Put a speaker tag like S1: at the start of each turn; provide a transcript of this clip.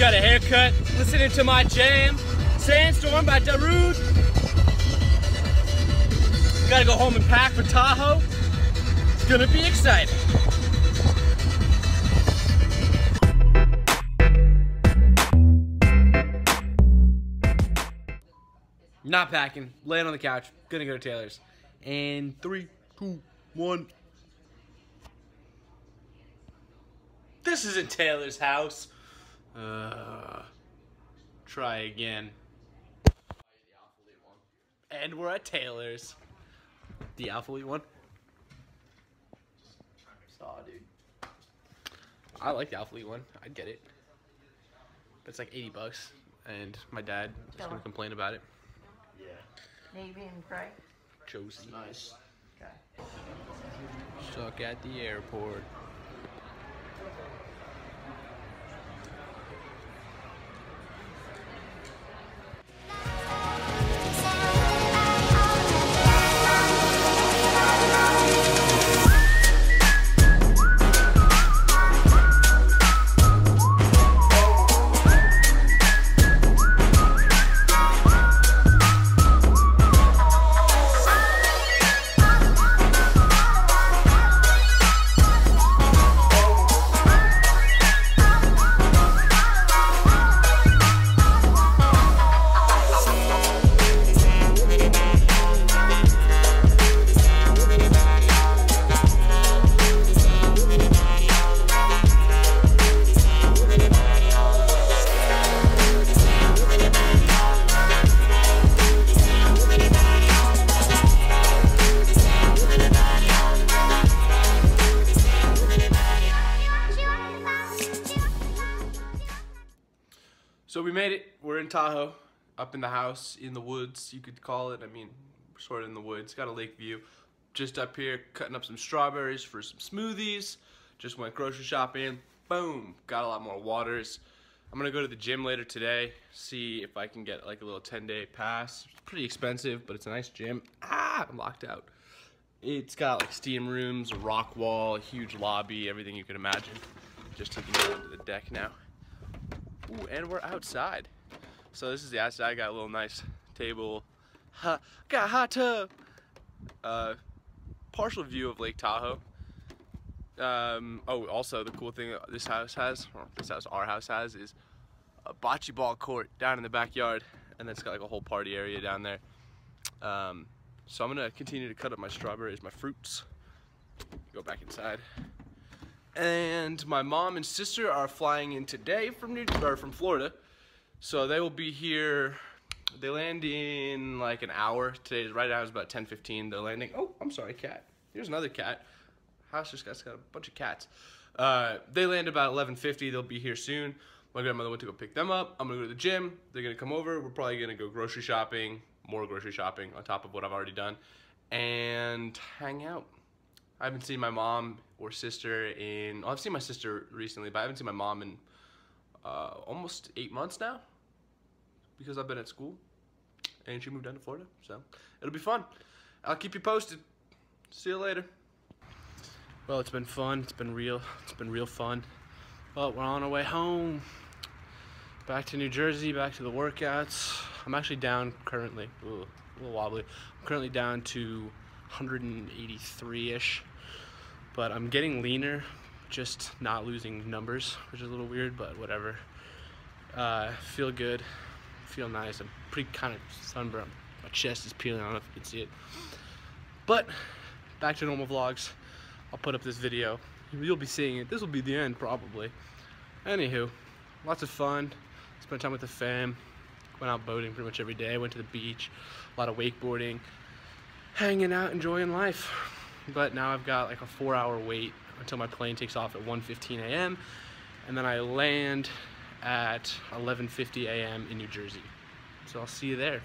S1: got a haircut, listening to my jam, Sandstorm by Darude. Gotta go home and pack for Tahoe. It's gonna be exciting. Not packing, laying on the couch, gonna go to Taylor's. And three, two, one. This isn't Taylor's house. Uh, try again. And we're at Taylor's. The Alpha Elite one.
S2: Saw, dude.
S1: I like the Alpha Elite one. I'd get it. But it's like 80 bucks. And my dad is going to complain about it.
S2: Yeah.
S3: Navy and gray.
S1: Josie.
S2: Nice.
S3: Okay.
S1: Stuck at the airport. So we made it. We're in Tahoe, up in the house, in the woods, you could call it. I mean, sort of in the woods. Got a lake view. Just up here, cutting up some strawberries for some smoothies. Just went grocery shopping. Boom. Got a lot more waters. I'm gonna go to the gym later today, see if I can get like a little 10 day pass. It's pretty expensive, but it's a nice gym. Ah, I'm locked out. It's got like steam rooms, a rock wall, a huge lobby, everything you could imagine. Just taking you onto the deck now. Ooh, and we're outside. So this is the outside. I got a little nice table. Ha, got a hot tub. Uh, partial view of Lake Tahoe. Um, oh, also the cool thing this house has, or this house, our house has, is a bocce ball court down in the backyard, and it's got like a whole party area down there. Um, so I'm gonna continue to cut up my strawberries, my fruits. Go back inside. And my mom and sister are flying in today from New or from Florida. So they will be here. They land in like an hour. Today, right now, is about 10:15. They're landing. Oh, I'm sorry, cat. Here's another cat. House just got, got a bunch of cats. Uh, they land about 11:50. They'll be here soon. My grandmother went to go pick them up. I'm gonna go to the gym. They're gonna come over. We're probably gonna go grocery shopping, more grocery shopping on top of what I've already done, and hang out. I haven't seen my mom or sister in. Well, I've seen my sister recently, but I haven't seen my mom in uh, almost eight months now because I've been at school and she moved down to Florida. So it'll be fun. I'll keep you posted. See you later. Well, it's been fun. It's been real. It's been real fun. But we're on our way home. Back to New Jersey, back to the workouts. I'm actually down currently. Ooh, a little wobbly. I'm currently down to 183-ish. But I'm getting leaner, just not losing numbers, which is a little weird, but whatever. Uh, feel good, feel nice. I'm pretty kind of sunburned. My chest is peeling. I don't know if you can see it. But back to normal vlogs. I'll put up this video. You'll be seeing it. This will be the end probably. Anywho, lots of fun. Spent time with the fam. Went out boating pretty much every day. Went to the beach. A lot of wakeboarding. Hanging out, enjoying life. But now I've got like a four hour wait until my plane takes off at 1.15 a.m. And then I land at 11.50 a.m. in New Jersey. So I'll see you there.